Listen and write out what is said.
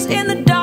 was in the dark.